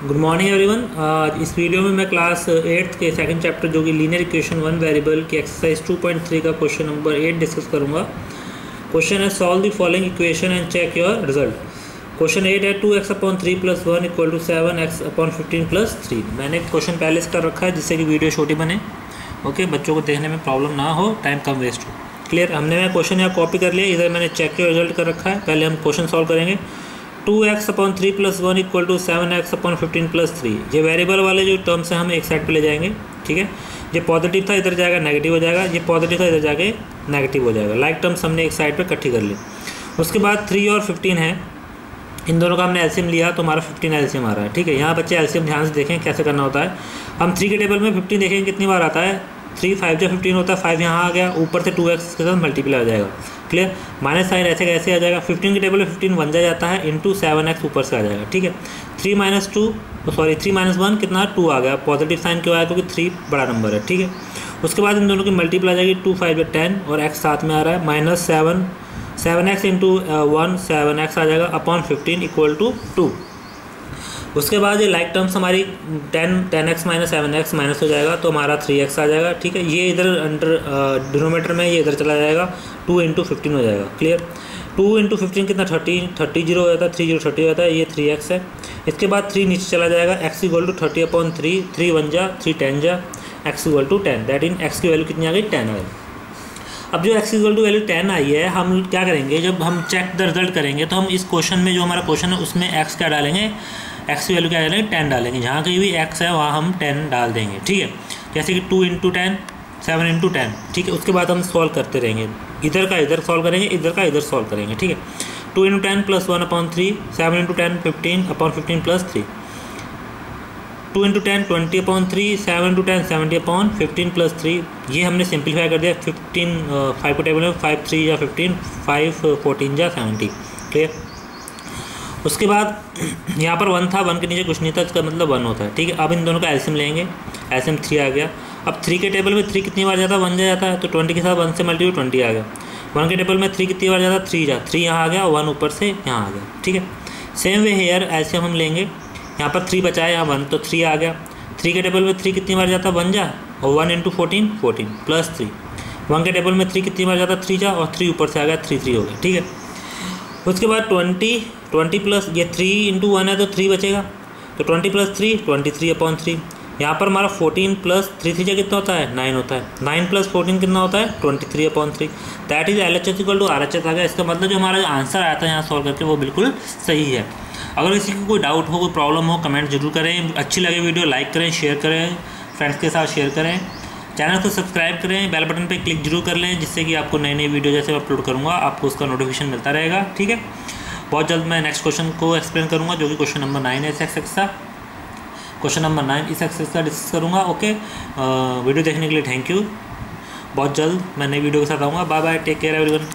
Good morning everyone आज इस video में मैं क्लास एट्थ के सेकंड चैप्टर जो कि लीनियर इक्वेशन वन वेरिएबल की एक्सरसाइज 2.3 का क्वेश्चन नंबर एट डिस्कस करूँगा। क्वेश्चन है solve the following equation and check your result question eight है two x upon three plus one equal to seven x upon fifteen plus three मैंने question पहले से कर रखा है, जिससे कि वीडियो छोटी बने। ओके बच्चों को देखने में प्रॉब्लम ना हो टाइम कम वेस्ट हो। क्लियर हमने मैं क्वेश्चन यहाँ कॉपी कर लिया, इधर मैंने चेक योर रिज़ल्ट कर रखा है। पहले हम क्वेश्चन सॉल्व करेंगे। Two x upon three plus one equal to seven x upon fifteen plus three. ये वेरिएबल वाले जो टर्म्स हैं, हम एक साइड पे ले जाएँगे, ठीक है? ये पॉजिटिव था, इधर जाएगा नेगेटिव हो जाएगा। ये पॉजिटिव था, इधर जाके नेगेटिव हो जाएगा। लाइक टर्म्स हमने एक साइड पे इकट्ठी कर ली उसके बाद थ्री और फिफ्टीन है। इन दोनों का हमने एल्सियम लिया तो हमारा फिफ्टीन एल्सियम आ रहा है, ठीक है? यहाँ बच्चे एल्सियम ध्यान से देखें कैसे करना होता है। हम थ्री के टेबल में फिफ्टीन देखेंगे, कितनी बार आता है? थ्री फाइव जो फिफ्टीन होता है फाइव यहाँ आ गया, ऊपर से टू एक्स के साथ मल्टीप्लाई आ जाएगा। क्लियर माइनस साइन ऐसे कैसे आ जाएगा। फिफ्टीन के टेबल में फिफ्टीन वन जा जाता है इंटू सेवन एक्स ऊपर से आ जाएगा, ठीक है? Three minus two sorry three minus one कितना? टू आ गया। पॉजिटिव साइन क्यों आया? क्योंकि थ्री बड़ा नंबर है, ठीक है? उसके बाद इन दोनों की मल्टीप्लाई आ जाएगी टू फाइव टेन और एक्स साथ में आ रहा है minus seven seven x into one seven x आ जाएगा upon fifteen equal to two उसके बाद ये लाइक टर्म्स हमारी ten ten x minus seven x minus हो जाएगा तो हमारा थ्री एक्स आ जाएगा, ठीक है? ये इधर अंडर डिनोमीटर में ये इधर चला जाएगा टू इंटू फिफ्टीन हो जाएगा क्लियर टू इंटू फिफ्टीन कितना? थर्टी थर्टी ज़ीरो हो जाता है थ्री ज़ीरो थर्टी हो जाता है, ये थ्री एक्स है। इसके बाद थ्री नीचे चला जाएगा x equal to thirty upon three three one जा थ्री टेन जा x equal to ten that in x की वैल्यू कितनी आ गई? टेन आ गई। अब जो x equal to value ten आई है, हम क्या करेंगे? जब हम चेक द रिज़ल्ट करेंगे तो हम इस क्वेश्चन में जो हमारा क्वेश्चन है, उसमें एक्स क्या डालेंगे? एक्स की वैल्यू क्या डालेंगे? टेन डालेंगे। जहाँ कहीं भी एक्स है, वहाँ हम टेन डाल देंगे, ठीक है? जैसे कि two into ten, seven into ten, ठीक है? उसके बाद हम सॉल्व करते रहेंगे। इधर का इधर सॉल्व करेंगे, इधर का इधर सॉल्व करेंगे, ठीक है? Two into ten plus one upon three seven into ten fifteen upon fifteen plus three two into ten twenty upon three seven into ten seventy upon fifteen plus three ये हमने simplify कर दिया fifteen five को table में five three या fifteen five fourteen या seventy clear उसके बाद यहाँ पर वन था वन के नीचे कुछ नहीं था, इसका मतलब वन होता है। ठीक है, अब इन दोनों का एल्सियम लेंगे। एल्सियम थ्री आ गया। अब थ्री के टेबल में थ्री कितनी बार जाता है वन जाता है तो ट्वेंटी के साथ वन से मल्टी ट्वेंटी आ गया। वन के टेबल में थ्री कितनी बार जाता है थ्री जा थ्री यहाँ आ गया वन ऊपर से यहाँ आ गया। ठीक है? सेम वे हेयर एल्सियम हम लेंगे। यहाँ पर थ्री बचाया, यहाँ वन तो थ्री आ गया। थ्री के टेबल में थ्री कितनी बार जाता? वन जा। और one into fourteen fourteen plus three one के टेबल में थ्री कितनी बार जाता? थ्री जा, और थ्री ऊपर से आ गया थ्री थ्री हो गया, ठीक है? उसके बाद ट्वेंटी ट्वेंटी प्लस ये थ्री इंटू वन है तो थ्री बचेगा। तो twenty plus three twenty three upon three यहाँ पर हमारा फोर्टीन प्लस थ्री थ्री कितना होता है? नाइन होता है। नाइन प्लस फोर्टीन कितना होता है? Twenty three upon three that is L H H equal to R H H आ गया। इसका मतलब जो हमारा आंसर आया था यहाँ सॉल्व करके, वो बिल्कुल सही है। अगर किसी को कोई डाउट हो, कोई प्रॉब्लम हो कमेंट ज़रूर करें। अच्छी लगे वीडियो लाइक करें शेयर करें फ्रेंड्स के साथ शेयर करें। चैनल को सब्सक्राइब करें बेल बटन पर क्लिक ज़रूर कर लें, जिससे कि आपको नई नई वीडियो जैसे अपलोड करूँगा, आपको उसका नोटिफिकेशन मिलता रहेगा। ठीक है? बहुत जल्द मैं नेक्स्ट क्वेश्चन को एक्सप्लेन करूँगा, जो कि क्वेश्चन नंबर नाइन है इस एक्स का। क्वेश्चन नंबर नाइन इस एक्सेस का डिस्कस करूँगा ओके वीडियो देखने के लिए थैंक यू बहुत जल्द मैं नई वीडियो के साथ आऊँगा। Bye bye take care everyone